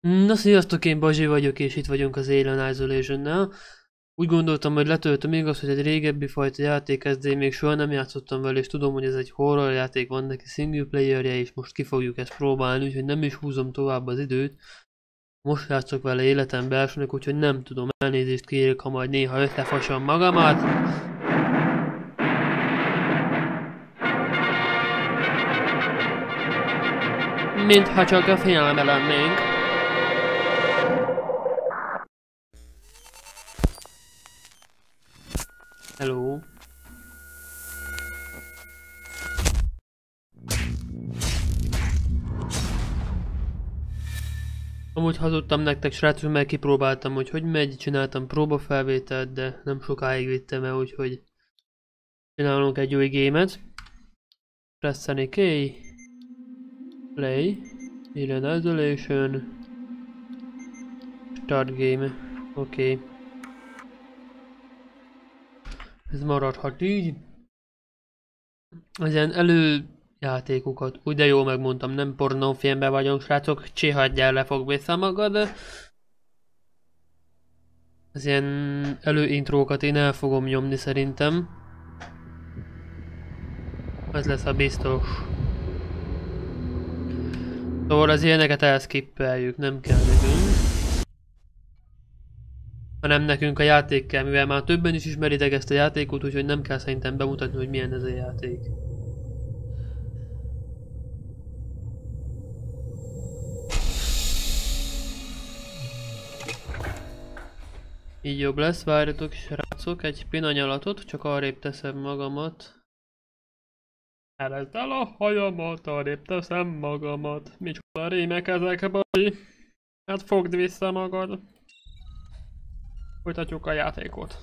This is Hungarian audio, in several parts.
Na sziasztok, én Bazsi vagyok, és itt vagyunk az Alien isolation Úgy gondoltam, hogy letöltöm igaz, hogy egy régebbi fajta játék ez, de én még soha nem játszottam vele, és tudom, hogy ez egy horror játék, van neki single playerje, és most ki fogjuk ezt próbálni, úgyhogy nem is húzom tovább az időt. Most játszok vele életem belsőnek, úgyhogy nem tudom, elnézést kérek, ha majd néha összefasom magamat. Mintha csak a filmbe lennénk. Hello. Amúgy hazudtam nektek srácok, mert kipróbáltam, hogy hogy megy, csináltam próbafelvételt, de nem sokáig vittem el, úgyhogy csinálunk egy új gémet. Presseni K. Play. Alien Isolation. Start game. Oké. Okay. Ez maradhat így. Ilyen előjátékokat, úgy de jól megmondtam, nem pornófilmben vagyunk, srácok, csihadjál le fog vissza magad. Az ilyen előintrókat én el fogom nyomni szerintem. Ez lesz a biztos. Szóval az ilyeneket elszkippeljük, nem kell nekünk hanem nekünk a játék mivel már többen is ismeritek ezt a játékot, úgyhogy nem kell szerintem bemutatni, hogy milyen ez a játék. Így jobb lesz, várjatok srácok, egy pinanyalatot, csak arrébb teszem magamat. Eresd el a hajamat, arrébb teszem magamat. Micsoda rémek ezek, baj. Hát fogd vissza magad. Folytatjuk a játékot.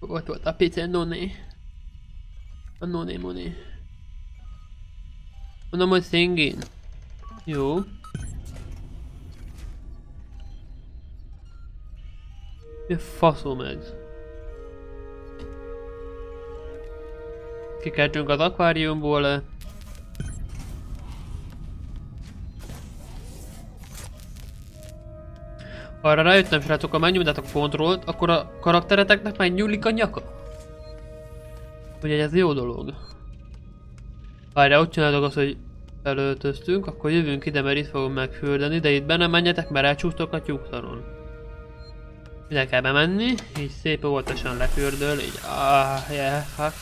Ott volt a PC Noni. A Noni Moni. Mondom, hogy singing. Jó. Mi faszom ez? Kikeltünk az akváriumból. Arra rájöttem, srácok, ha megnyomjátok kontrollt, akkor a karaktereteknek megnyúlik a nyaka. Ugye ez jó dolog. Várjál, ott csináltok azt, hogy felöltöztünk, akkor jövünk ide, mert itt fogom megfürdeni, de itt benne menjetek, mert elcsúsztok a tyúktaron. Ide kell bemenni, így szép óvatosan lefürdöl, így ah, yeah, fuck.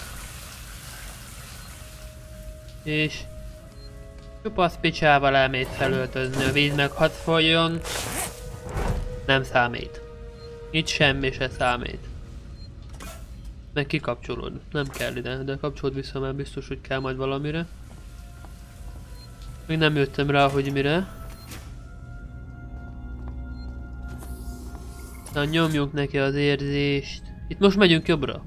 És csupasz picsával elmész felöltözni, a víz meg hadd folyjon. Nem számít. Itt semmi se számít. Meg kikapcsolod. Nem kell ide, de kapcsolod vissza, mert biztos, hogy kell majd valamire. Még nem jöttem rá, hogy mire. Na nyomjuk neki az érzést. Itt most megyünk jobbra.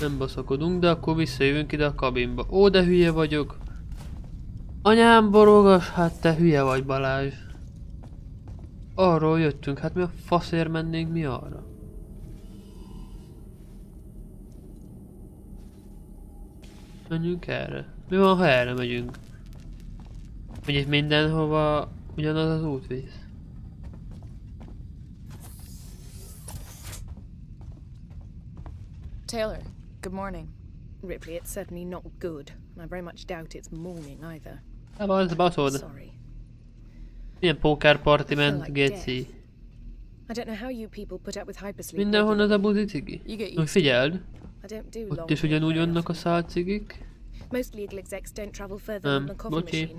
Nem baszakodunk, de akkor visszajövünk ide a kabinba. Ó, de hülye vagyok. Anyám borogas, hát te hülye vagy Balázs. Arról jöttünk, hát mi a faszért mennénk mi arra? Menjünk erre. Mi van, ha erre megyünk? Hogy itt mindenhova ugyanaz az út visz. Taylor, good morning. Ripley, it's certainly not good, I very much doubt it's morning either. Hát az baszod. Sorry. Milyen pókerparti ment, geci. Mindenhol az a buzi cigi. Hogy figyeld, ott is ugyanúgy vannak a szálcigik. Nem, bocsi.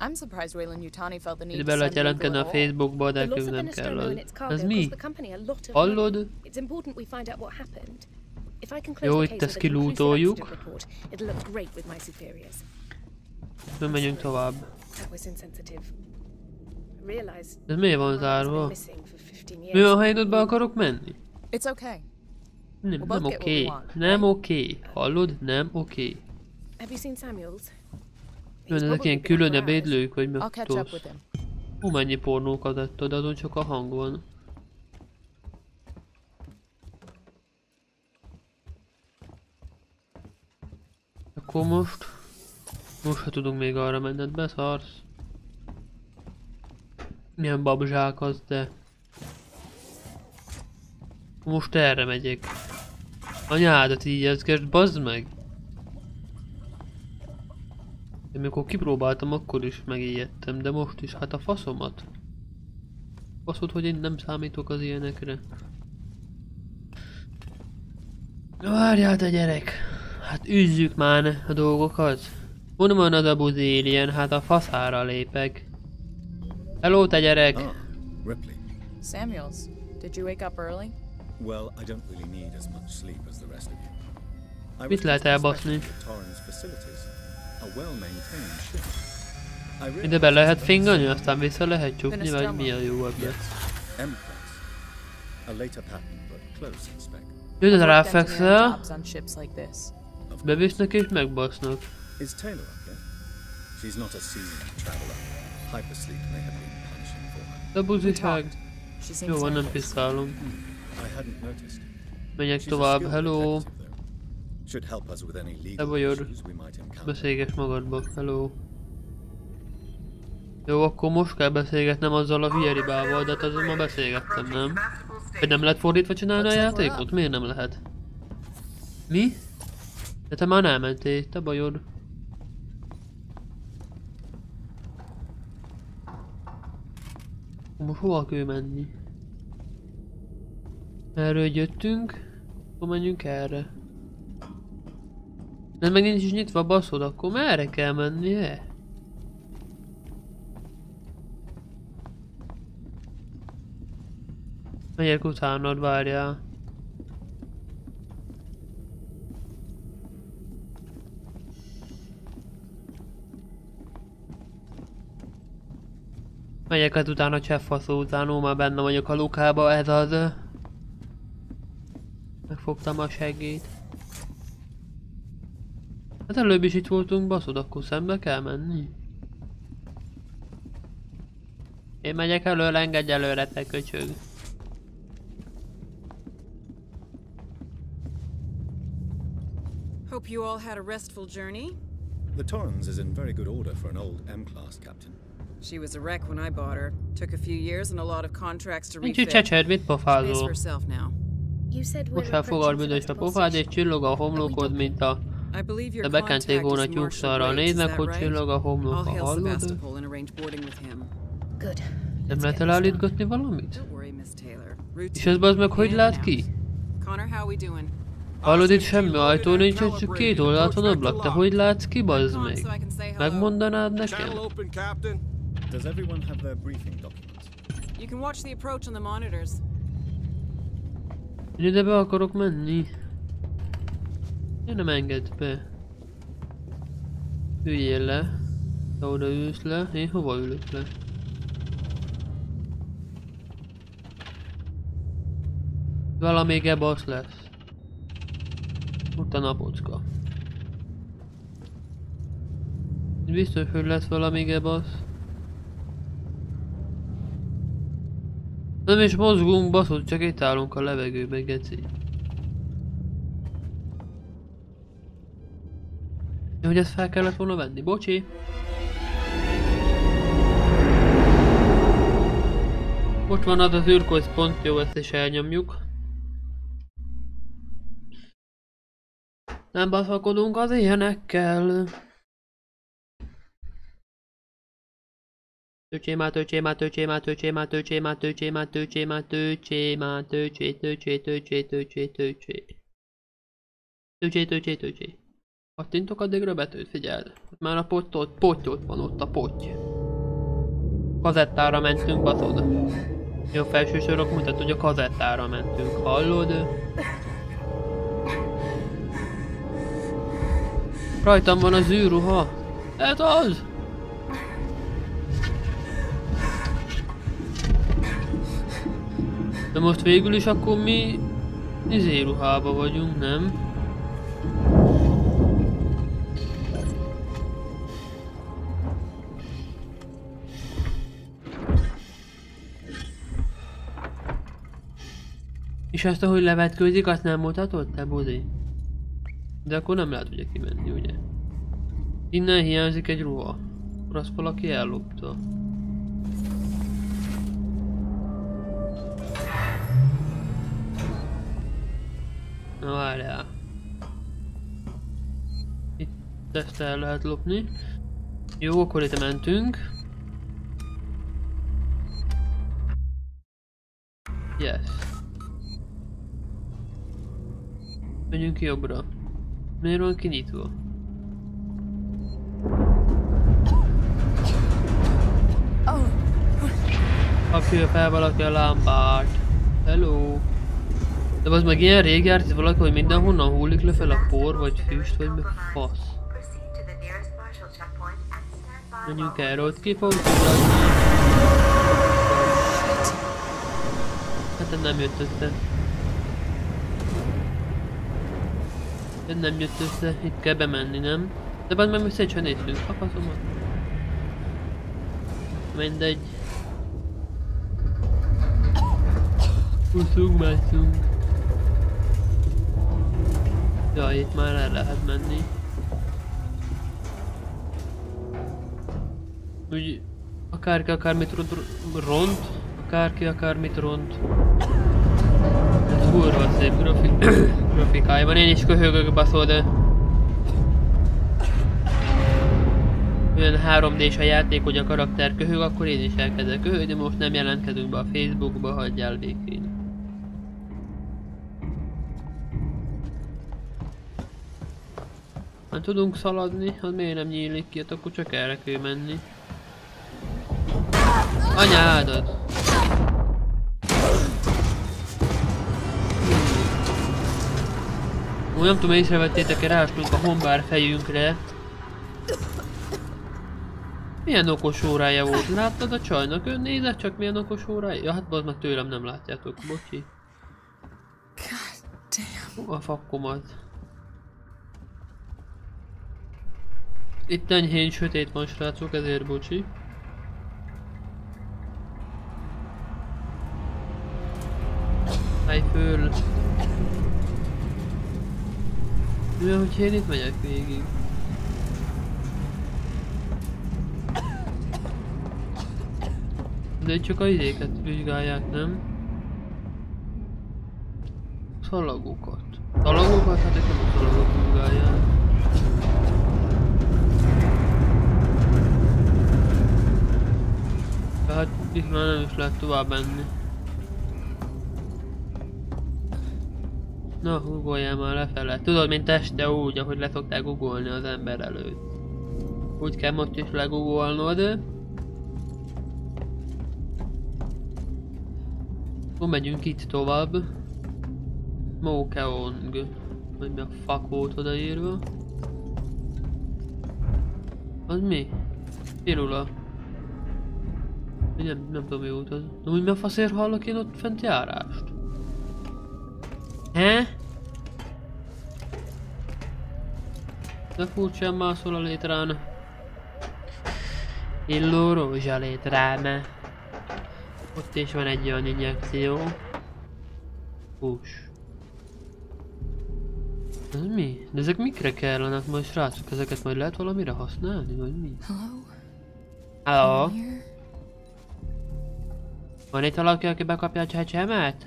I'm surprised Raylan Yutani felt the need be lehet jelenteni a Facebookba, de nem kell. Ez mi? Hallod? Jó, itt ezt kilútoljuk. Megyünk tovább. Ez miért van zárva? Mi van, ha én ott be akarok menni? Nem, nem oké. Okay. Nem oké. Okay. Hallod? Nem oké. Okay. Jön ezek ilyen külön ebédlők, vagy mi tosz? Hú, mennyi pornókat adtad, azon csak a hang van. Akkor most... Most se tudunk még arra menned, beszarsz. Milyen babzsák az, de... Most erre megyek. Anyádat így ezgest, bazd meg! Én mikor kipróbáltam, akkor is megijedtem, de most is, hát a faszomat. Faszod, hogy én nem számítok az ilyenekre. Várjál te gyerek! Hát üzzük már a dolgokat. Hon van az a buzélien, hát a faszára lépek. Hello te gyerek! Ah, Ripley. Samuels, did you wake up early? Well, I don't really need as much sleep as the rest of you. I Mit lehet elbaszni? inspecting the Torrens facilities. A well-maintained ship. I realized Ide be lehet fingani, aztán vissza lehet csukni, vagy mi a jó ebben? Jöjjön ráfekszel, bevisznek és megbasznak. Is Taylor up yet? She's not a seasoned traveler. Hypersleep may have been punishing for her. De buziság. Jó van, nem piszkálom. Noticed. Menjek tovább, hello. legal vagyod. Beszélges magadba, hello. Jó, akkor most kell beszélgetnem azzal a hülye ribával, de hát azon ma beszélgettem, nem? Hogy nem lehet fordítva csinálni a játékot? Miért nem lehet? Mi? De te már elmentél, te bajod. Most hova kell menni? Erről jöttünk, akkor menjünk erre. De meg nincs is nyitva baszod, akkor merre kell mennie? Megyek utánad, várjál. Megyek hát utána cseffaszó utánó, már benne vagyok a lukába, ez az. Megfogtam a segít. Hát előbb is itt voltunk, baszod, akkor szembe kell menni. Én megyek előre, engedj előre, te köcsög. Hope you all had a restful journey. The Torrens is in very good order for an old M-class captain. She was a wreck when I bought her. Took a few years and a lot of contracts to refit. Egy csecser, mit pofázol? Most elfogad büdös a pofád, és csillog a homlokod, mint a... De bekenték volna tyúkszarral. Nézd meg, hogy csillog a homloka, hallod? Nem lehet elállítgatni valamit? És ez az meg hogy lát ki? Hallod, itt semmi ajtó nincs, csak két oldalt van ablak. Te hogy látsz ki, bazd meg? Megmondanád nekem? Does everyone have their briefing documents? You can watch the approach on the monitors. Én ide be akarok menni. Én nem enged be. Üljél le. Te oda ülsz le, én hova ülök le? Valami gebasz lesz. Ott a. Biztos, hogy lesz valami gebasz. Nem is mozgunk, baszod, csak itt állunk a levegőbe, geci. Hogy ezt fel kellett volna venni, bocsi. Ott van az az űrközpont, jó, ezt is elnyomjuk. Nem baszakodunk az ilyenekkel. Tőcsémá, tőcsémá, tőcsémá, tőcsémá, tőcsémá, tőcsémá, tőcsémá, tőcsémá, tőcsé, tőcsé, tőcsé, tőcsé, tőcsé. Tőcsé, tőcsé, tőcsé. Kattintok addigra betűt, figyeld. Már a pottot, potty ott van, ott a potty. Kazettára mentünk, baszod. Jó, felső sorok mutat, hogy a kazettára mentünk, hallod? Rajtam van az űrruha. Ez az! De most végül is akkor mi izé ruhába vagyunk, nem? És azt, ahogy levetkőzik, azt nem mutatod, te buzi? De akkor nem lehet ugye kimenni, ugye? Innen hiányzik egy ruha. Akkor azt valaki ellopta. Várjál. Itt ezt el lehet lopni. Jó, akkor itt mentünk. Yes. Menjünk jobbra. Miért van kinyitva? Kapcsolja fel valaki a lámpát. Hello. De az meg ilyen rég járt itt valaki, hogy mindenhonnan hullik le fel a por, vagy füst, vagy meg fasz. Menjünk erre, ott ki fogunk tudni. Hát nem jött össze. Ez nem jött össze, itt kell bemenni, nem? De majd meg össze sem néztünk, a faszomat. Mindegy. Húszunk, mászunk. Ja, itt már el lehet menni. Úgy akárki akármit ront, akárki akármit ront. Ez kurva szép grafi grafikája van, én is köhögök baszol, de... Olyan 3D-s a játék, hogy a karakter köhög, akkor én is elkezdek köhögni, most nem jelentkezünk be a Facebookba, hagyjál békén. Nem tudunk szaladni, az miért nem nyílik ki, hát akkor csak erre kell menni. Anyádat! Ó, nem tudom, észrevettétek-e, rástunk a hombár fejünkre. Milyen okos órája volt? Láttad a csajnak? Ön nézett csak milyen okos órája? Ja, hát az meg tőlem nem látjátok, bocsi. God damn. Ó, a fakkomat. Itt enyhén sötét van srácok, ezért bocsi. Állj föl! Mi van, hogy én itt megyek végig? De csak a idéket vizsgálják, nem? Szalagokat. Szalagokat? Hát itt nem a szalagok vizsgálják. Itt már nem is lehet tovább menni. Na, ugorjál már lefele. Tudod, mint este úgy, ahogy le szokták ugolni az ember előtt. Úgy kell most is legugolnod. Akkor megyünk itt tovább. Mokeong. Vagy mi a fuck volt odaírva. Az mi? Pirula. Nem, nem tudom mi volt az. De úgy mi a faszért hallok én ott fent járást? He? De furcsán mászol a létrán. Illó rózsa létrán. Ott is van egy olyan injekció. Hús. Ez mi? De ezek mikre kellenek majd srácok? Ezeket majd lehet valamire használni, vagy mi? Hello? Hello? Van itt valaki, aki bekapja a csecsemet?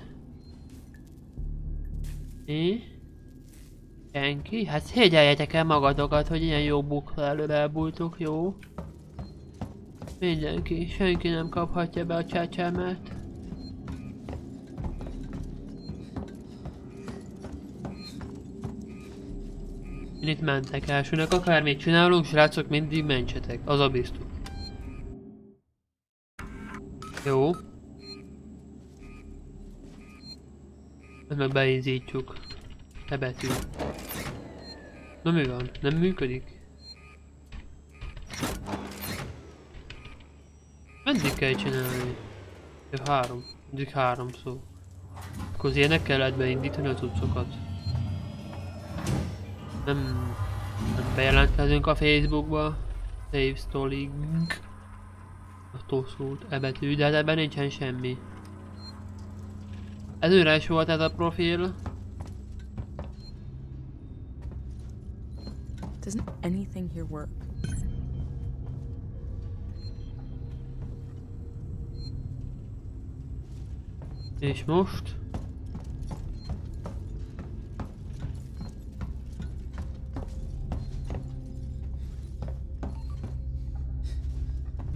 Mi? Senki? Hát szégyeljetek el magatokat, hogy ilyen jó bukra előre elbújtok, jó? Mindenki, senki nem kaphatja be a csecsemet. Én itt mentek elsőnek, akármit csinálunk, srácok, mindig mentsetek, az a biztos. Jó. Ezt meg beízítjuk. Te betű. Na mi van? Nem működik? Meddig kell csinálni? Jó, három. Eddig három szó. Akkor az ilyenek kellett beindítani a cuccokat. Nem... Nem bejelentkezünk a Facebookba. Save stalling. A toszult e betű, de hát ebben nincsen semmi. Ez üres volt ez a profil. Doesn't anything here work? És most?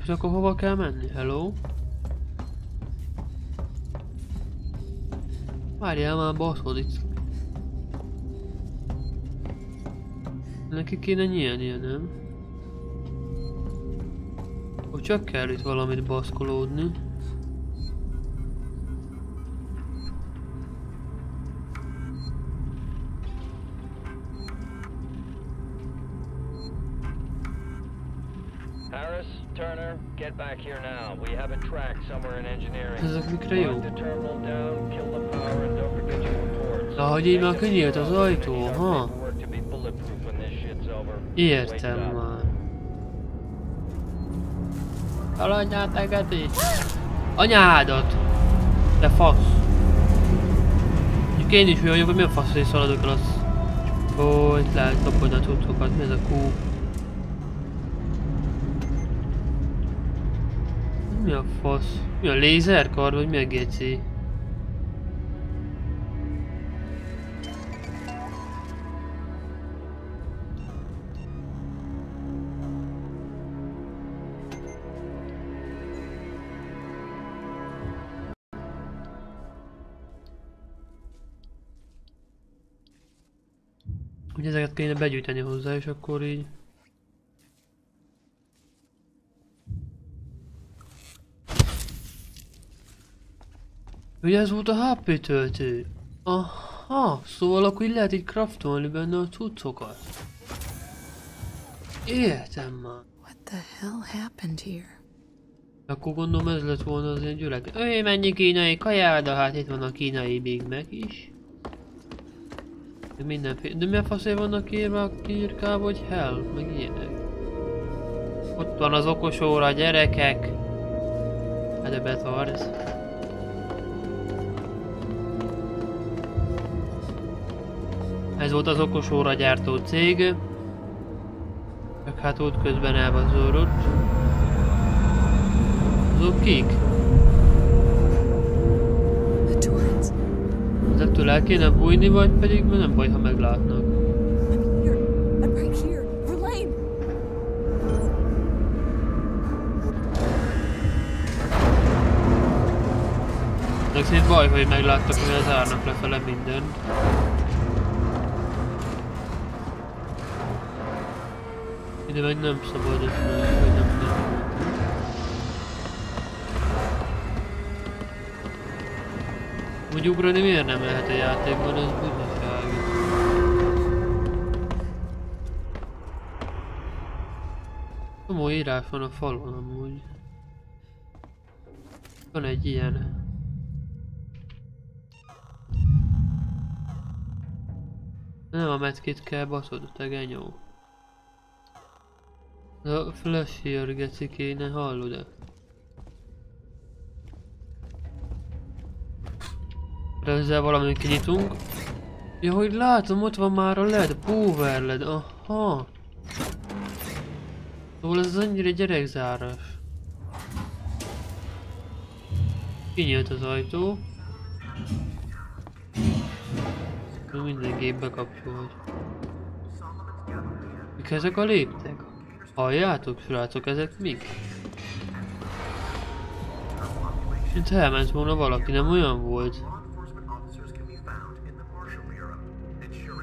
És akkor hova kell menni? Hello? Várjál már baszod itt. Neki kéne nyílnia, nem? Hogy csak kell itt valamit baszkolódni. Harris, Turner, get back here now. We have a track somewhere in engineering. Ezek mikre jó? Reports. De hogy így már kinyílt az ajtó, ha? Értem már. Haladjál te Geti! Anyádat! De fasz! Mondjuk én is olyan vagyok, hogy milyen fasz, hogy szaladok el az... Ó, itt lehet kapodni a cuccokat, mi ez a kú? Mi a fasz? Mi a lézerkar, vagy mi a geci? Ugye ezeket kéne begyűjteni hozzá, és akkor így... Ugye ez volt a HP töltő? Aha, szóval akkor így lehet így craftolni benne a cuccokat. Értem már. What the hell happened here? Akkor gondolom ez lett volna az ilyen gyülek. Öj, mennyi kínai kajáda, hát itt van a kínai Big Mac is. Mindenféle. De milyen faszé vannak írva a kiírkába, hogy hell, meg ilyenek. Ott van az okos óra, gyerekek. Hát de betarz. Ez volt az okos óra gyártó cég. Csak hát ott közben elvazódott. Azok kik? Ezektől el kéne bújni, vagy pedig nem baj, ha meglátnak. De szerint baj, hogy megláttak, hogy az árnak lefele mindent. Ide meg nem szabad ezt Úgy ugrani miért nem lehet a játékban, ez buzsaság. Csomó írás van a falon amúgy. Van egy ilyen. Nem a medkit kell baszod, te genyó. A flash geci kéne, hallod-e? De ezzel valamit kinyitunk. Ja, hogy látom, ott van már a LED, power LED, aha. Szóval ez annyira gyerekzárás. Kinyílt az ajtó. Minden gépbe kapcsolt. Mik ezek a léptek? Halljátok, srácok, ezek mik? Mint elment volna valaki, nem olyan volt?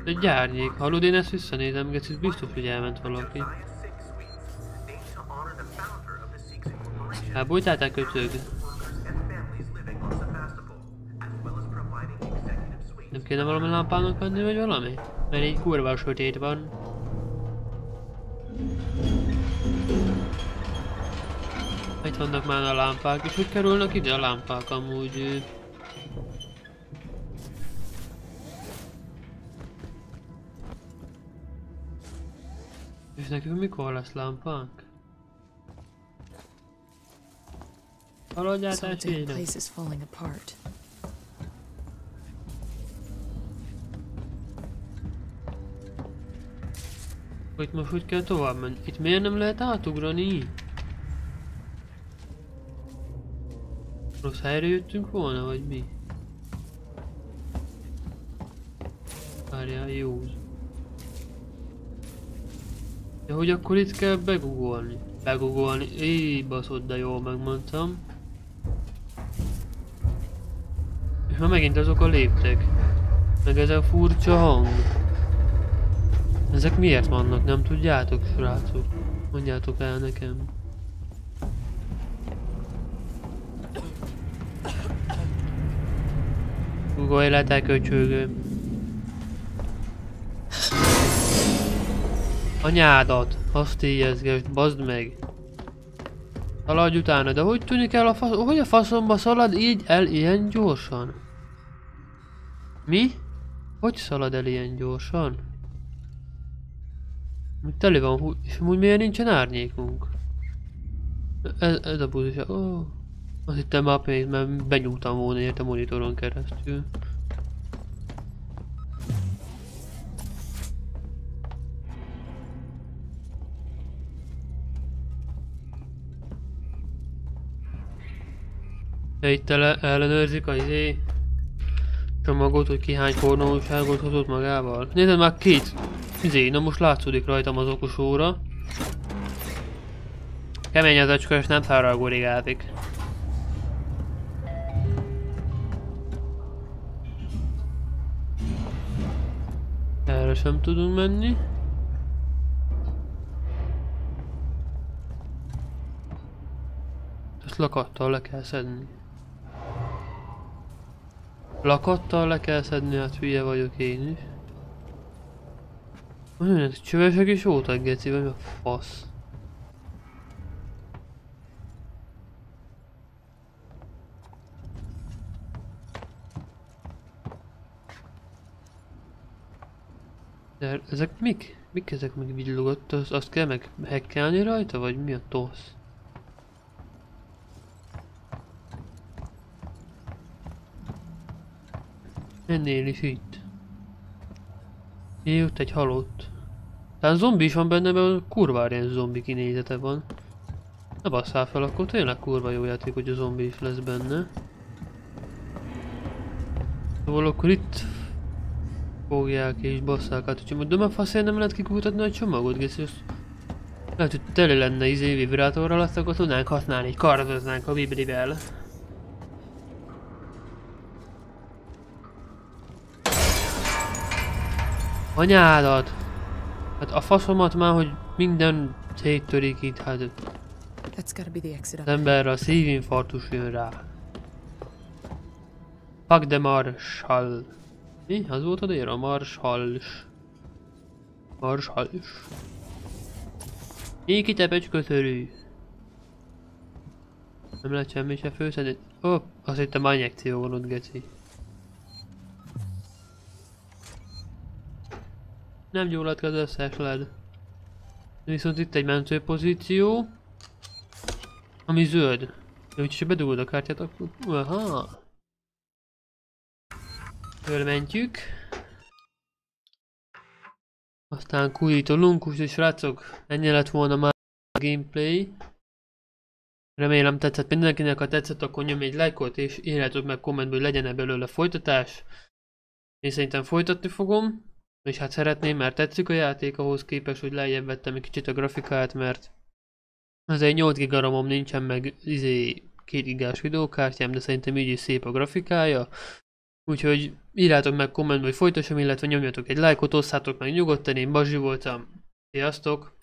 De gyárnyék, hallod, én ezt visszanézem, Geci, biztos, hogy elment valaki. Elbújtálták köcsög. Nem kéne valami lámpának adni, vagy valami? Mert így kurva sötét van. Itt vannak már a lámpák, és hogy kerülnek ide a lámpák amúgy? És nekünk mikor lesz lámpánk? Valahogy át fényre. Hogy most hogy kell tovább menni? Itt miért nem lehet átugrani? Rossz helyre jöttünk volna, vagy mi? Várjál, józ. De hogy akkor itt kell begugolni? Begugolni. Éj, baszott, de jól megmondtam. És már megint azok a léptek. Meg ez a furcsa hang. Ezek miért vannak, nem tudjátok, srácok? Mondjátok el nekem. Ugolj le, te köcsögő. Anyádat, azt éjjezgesd, bazd meg. Szaladj utána, de hogy tűnik el a fasz... Hogy a faszomba szalad így el ilyen gyorsan? Mi? Hogy szalad el ilyen gyorsan? Még tele van, és amúgy miért nincsen árnyékunk? Ez, ez a buzisa, ó. Azt hittem már még, mert benyúltam volna ilyet a monitoron keresztül. Ja, itt ele, ellenőrzik a izé csomagot, hogy ki hány pornóságot hozott magával. Nézd már két izé, na most látszódik rajtam az okos óra. Kemény az acska és nem szára a gorigázik. Erre sem tudunk menni. Ezt lakattal le kell szedni. Lakattal le kell szedni, hát hülye vagyok én is. Olyan, csövesek is voltak geci, vagy a fasz. De ezek mik? Mik ezek meg villogott? Azt, azt kell meg hackelni rajta, vagy mi a tosz? Ennél is itt. Ott egy halott. Tehát zombi is van benne, mert kurva ilyen zombi kinézete van. Ne basszál fel, akkor tényleg kurva jó játék, hogy a zombi is lesz benne. Szóval akkor itt fogják és basszák át a csomagot. De már faszért nem lehet kikutatni a csomagot, azt lehet, hogy tele lenne izé vibrátorral, azt akkor tudnánk használni, kardoznánk a vibrivel. Anyádat! Hát a faszomat már, hogy minden széttörik itt, hát az emberre a szívinfarktus jön rá. Fuck de marshall. Mi? Az volt odaírva? Marshals. Marshals. Éki tepecs köszörű. Nem lehet semmi se főszedni. Hopp, azt hittem injekció van ott, geci. Nem gyulladt az összes led. Viszont itt egy mentő pozíció. Ami zöld. Ha bedugod a kártyát, akkor... Aha. Fölmentjük. Aztán kújítolunk, úgyhogy srácok, ennyi lett volna már a gameplay. Remélem tetszett mindenkinek, ha tetszett, akkor nyomj egy lájkot, és írjátok meg kommentben, hogy legyen -e belőle folytatás. Én szerintem folytatni fogom. És hát szeretném, mert tetszik a játék ahhoz képest, hogy lejjebb vettem egy kicsit a grafikát, mert azért 8 gigaramom nincsen meg izé 2 gigás videókártyám, de szerintem így is szép a grafikája. Úgyhogy írjátok meg kommentben, hogy folytassam, illetve nyomjatok egy lájkot, osszátok meg nyugodtan, én Bazsi voltam. Sziasztok!